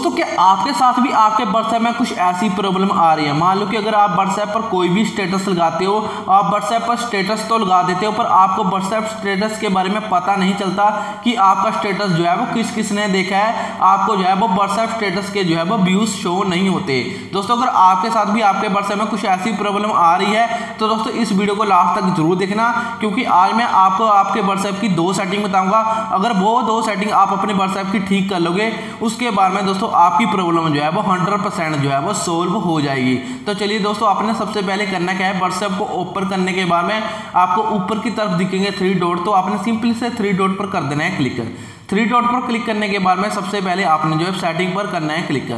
दोस्तों क्या आपके साथ भी आपके व्हाट्सएप में कुछ ऐसी प्रॉब्लम आ रही है। मान लो कि अगर आप व्हाट्सएप पर कोई भी स्टेटस लगाते हो, आप व्हाट्सएप पर स्टेटस तो लगा देते हो, पर आपको व्हाट्सएप स्टेटस के बारे में पता नहीं चलता कि आपका स्टेटस जो है वो किस किस ने देखा है। आपको जो है वो व्हाट्सएप स्टेटस के जो है वो व्यूज़ शो नहीं होते। दोस्तों, अगर आपके साथ भी आपके व्हाट्सएप में कुछ ऐसी प्रॉब्लम आ रही है तो दोस्तों, इस वीडियो को लास्ट तक ज़रूर देखना, क्योंकि आज मैं आपको आपके व्हाट्सएप की दो सेटिंग बताऊँगा। अगर वो दो सेटिंग आप अपने व्हाट्सएप की ठीक कर लोगे, उसके बाद में दोस्तों आपकी प्रॉब्लम जो है वो हंड्रेड परसेंट जो है वो सोल्व हो जाएगी। तो चलिए दोस्तों, आपने सबसे पहले करना क्या है? व्हाट्सएप को ओपन करने के बाद में आपको ऊपर की तरफ़ दिखेंगे थ्री डॉट तो आपने सिंपली से थ्री डॉट पर कर देना है क्लिक थ्री डॉट पर क्लिक करने के बाद में सबसे पहले आपने जो है सेटिंग पर करना है क्लिक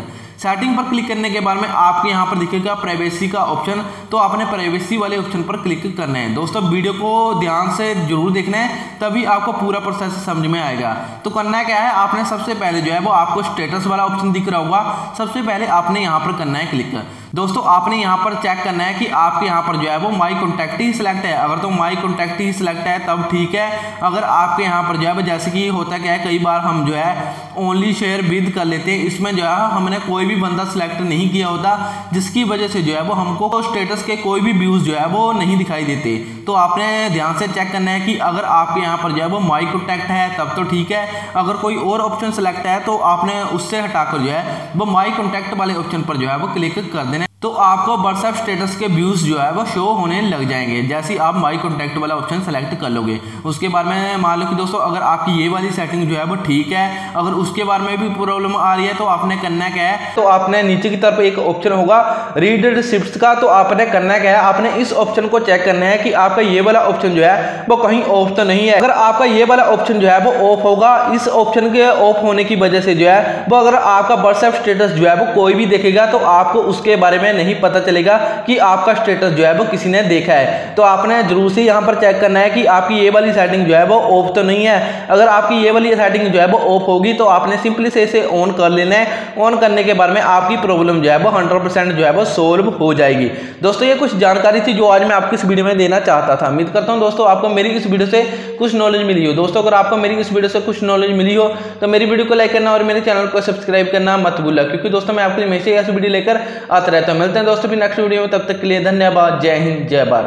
सेटिंग पर क्लिक करने के बाद में आपके यहाँ पर दिखेगा प्राइवेसी का ऑप्शन तो आपने प्राइवेसी वाले ऑप्शन पर क्लिक करना है। दोस्तों वीडियो को ध्यान से ज़रूर देखना है, तभी आपको पूरा प्रोसेस समझ में आएगा। तो करना क्या है? आपने सबसे पहले जो है वो आपको स्टेटस वाला ऑप्शन दिख रहा होगा। सबसे पहले आपने यहाँ पर करना है क्लिक दोस्तों, आपने यहाँ पर चेक करना है कि आपके यहाँ पर जो है वो माई कॉन्टैक्ट ही सिलेक्ट है। अगर तो माई कॉन्टैक्ट ही सिलेक्ट है, तब ठीक है। अगर आपके यहाँ पर जो है जैसे कि होता क्या है, कई बार हम जो है ओनली शेयर विद कर लेते हैं। इसमें जो है हमने कोई भी बंदा सिलेक्ट नहीं किया होता, जिसकी वजह से जो है वो हमको स्टेटस के कोई भी व्यूज़ जो है वो नहीं दिखाई देते। तो आपने ध्यान से चेक करना है कि अगर आपके यहाँ पर जो है वो माई कॉन्टैक्ट है, तब तो ठीक है। अगर कोई और ऑप्शन सेलेक्ट है तो आपने उससे हटाकर जो है वो माई कॉन्टैक्ट वाले ऑप्शन पर जो है वो क्लिक कर देना तो आपको व्हाट्सएप स्टेटस के व्यूज़ जो है वो शो होने लग जाएँगे, जैसे आप माई कॉन्टैक्ट वाला ऑप्शन सेलेक्ट कर लोगे। उसके बारे में मान लो कि दोस्तों, अगर आपकी ये वाली सेटिंग जो है वो ठीक है, अगर उसके बारे में भी प्रॉब्लम आ रही है तो आपने करना क्या है? तो आपने नीचे की तरफ़ एक ऑप्शन होगा रीड रिसिप्ट का तो आपने करना क्या है? आपने इस ऑप्शन को चेक करना है कि आपका ये वाला ऑप्शन जो है वो कहीं ऑफ़ तो नहीं है। अगर आपका ये वाला ऑप्शन जो है वो ऑफ़ होगा, इस ऑप्शन के ऑफ़ होने की वजह से जो है वो अगर आपका व्हाट्सएप स्टेटस जो है वो कोई भी देखेगा तो आपको उसके बारे में नहीं पता चलेगा कि आपका स्टेटस जो है वो किसी ने देखा है। तो आपने ज़रूर से यहाँ पर चेक करना है कि आपकी ये वाली सेटिंग जो है वो ऑफ़ तो नहीं है। अगर आपकी ये वाली सेटिंग जो है वो ऑफ़ होगी तो आपने सिंपली से इसे ऑन कर लेना है। ऑन करने के बाद में आपकी प्रॉब्लम जो है वो हंड्रेड जो है वो सोल्व हो जाएगी। दोस्तों, ये कुछ जानकारी थी जो आज मैं आपकी इस वीडियो में देना चाहता था। उम्मीद करता हूँ दोस्तों, आपको मेरी इस वीडियो से कुछ नॉलेज मिली हो। दोस्तों, अगर आपको मेरी इस वीडियो से कुछ नॉलेज मिली हो तो मेरी वीडियो को लाइक करना और मेरे चैनल को सब्सक्राइब करना मत भूलना। क्योंकि दोस्तों, मैं आपके लिए हमेशा ऐसी वीडियो लेकर आता रहता हूँ। मिलते हैं दोस्तों भी नेक्स्ट वीडियो में, तब तक के लिए धन्यवाद, जय हिंद, जय भारत।